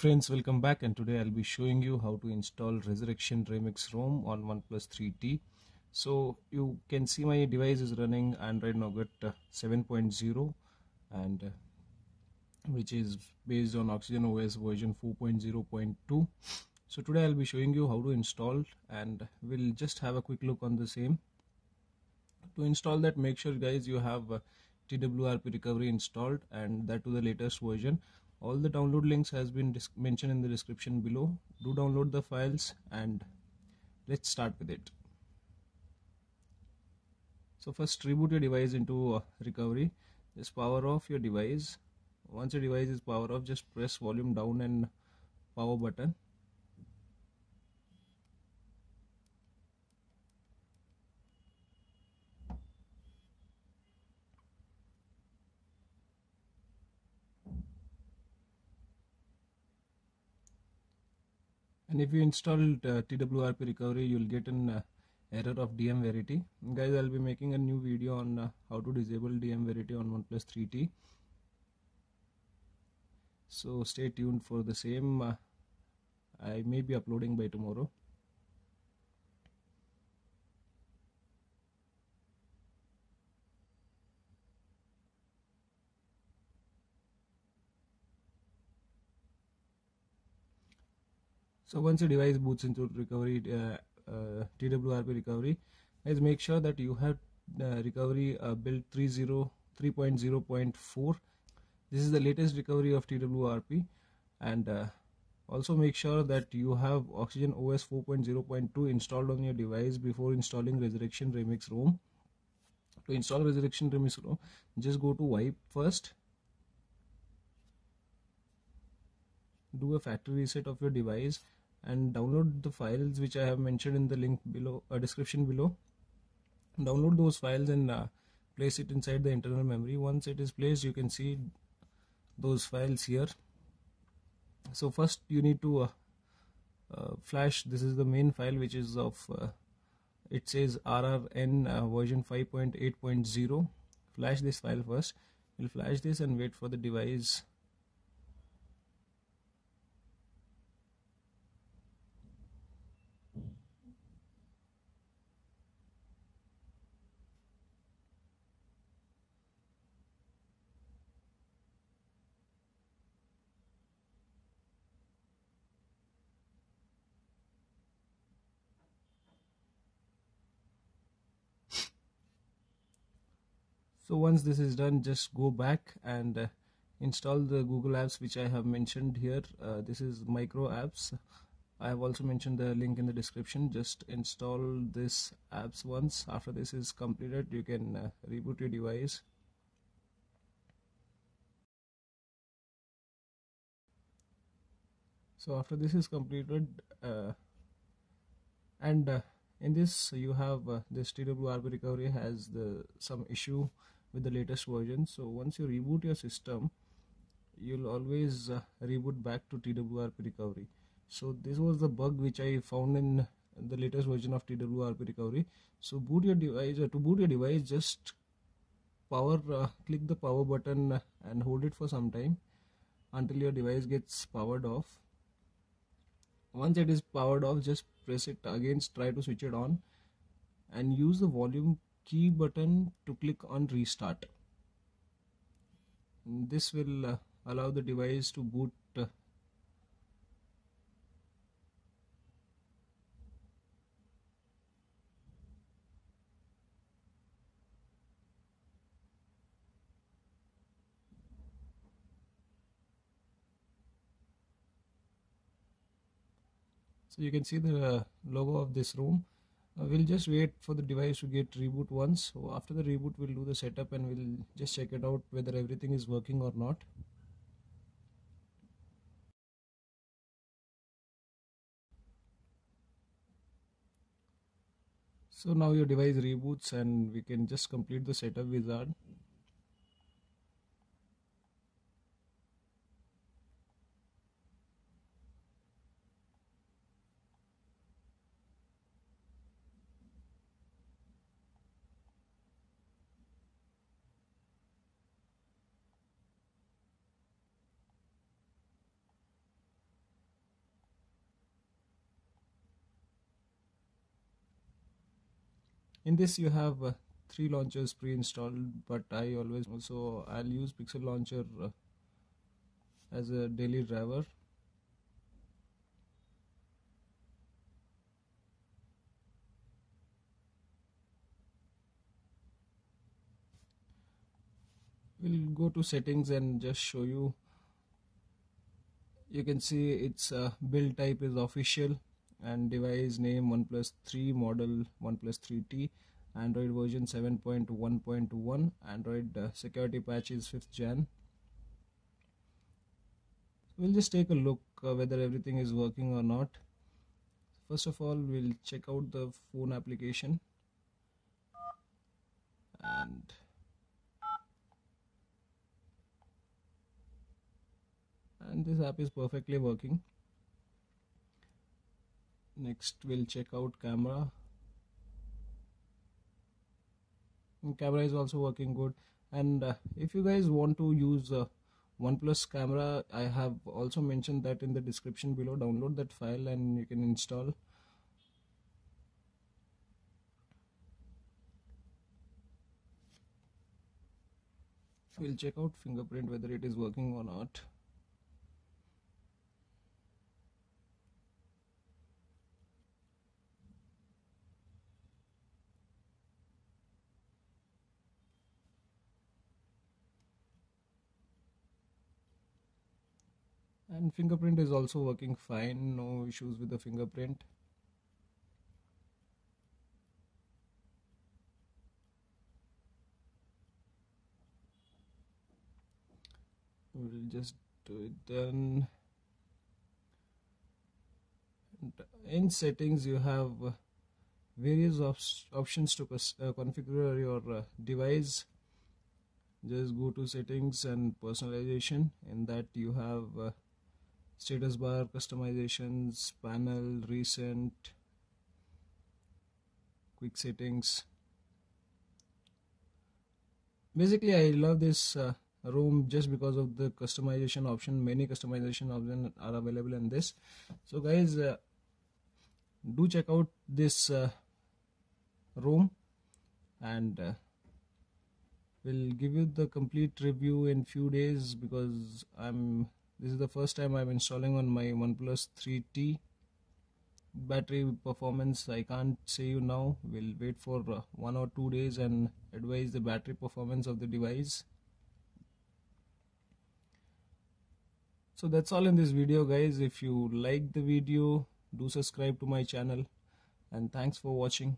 friends welcome back and today I'll be showing you how to install Resurrection Remix ROM on OnePlus 3T so you can see my device is running Android Nougat uh, 7.0 and uh, which is based on Oxygen OS version 4.0.2 so today I'll be showing you how to install and we'll just have a quick look on the same. To install that make sure guys you have uh, TWRP recovery installed and that to the latest version all the download links has been mentioned in the description below. Do download the files and let's start with it. So first reboot your device into recovery. Just power off your device. Once your device is power off just press volume down and power button and if you installed uh, TWRP recovery you'll get an uh, error of DM Verity. Guys I'll be making a new video on uh, how to disable DM Verity on OnePlus 3T so stay tuned for the same uh, I may be uploading by tomorrow so once your device boots into recovery uh, uh, TWRP recovery guys make sure that you have uh, recovery build 3.0.4 this is the latest recovery of TWRP and uh, also make sure that you have Oxygen OS 4.0.2 installed on your device before installing Resurrection Remix ROM to install Resurrection Remix ROM just go to wipe first. Do a factory reset of your device and download the files which I have mentioned in the link below uh, description below. Download those files and uh, place it inside the internal memory. Once it is placed you can see those files here. So first you need to uh, uh flash. This is the main file which is of uh, it says RRN uh, version 5.8.0 flash this file first. We'll flash this and wait for the device so once this is done just go back and uh, install the google apps which i have mentioned here. Uh, this is micro apps. I have also mentioned the link in the description. Just install this apps once. After this is completed you can uh, reboot your device. So after this is completed uh, and uh, in this you have uh, this TWRP recovery has the some issue with the latest version. So once you reboot your system you'll always uh, reboot back to TWRP recovery. So this was the bug which I found in the latest version of TWRP recovery. So boot your device uh, to boot your device just power uh, click the power button and hold it for some time until your device gets powered off. Once it is powered off just press it again try to switch it on and use the volume key button to click on restart. This will uh, allow the device to boot uh, so you can see the logo of this ROM uh, we'll just wait for the device to get reboot once. So after the reboot we'll do the setup and we'll just check it out whether everything is working or not. So now your device reboots and we can just complete the setup wizard in this you have uh, three launchers pre-installed but I always also I'll use pixel launcher uh, as a daily driver. We'll go to settings and just show you. You can see its uh, build type is official and device name OnePlus 3 model OnePlus 3T Android version 7.1.1 Android uh, security patch is 5th Jan we'll just take a look uh, whether everything is working or not. First of all we'll check out the phone application. And and this app is perfectly working next we'll check out camera. And camera is also working good. And uh, if you guys want to use uh, OnePlus camera I have also mentioned that in the description below. Download that file and you can install. We'll check out fingerprint whether it is working or not and fingerprint is also working fine. No issues with the fingerprint. We'll just do it then. In settings you have various op options to uh, configure your uh, device. Just go to settings and personalization. In that you have uh, status bar customizations panel recent quick settings. Basically i love this uh, ROM just because of the customization option. Many customization options are available in this. So guys uh, do check out this uh, ROM and uh, we'll give you the complete review in few days because i'm this is the first time I'm installing on my OnePlus 3T battery performance I can't say you now. We'll wait for uh, one or two days and advise the battery performance of the device. So that's all in this video guys. If you like the video do subscribe to my channel. And thanks for watching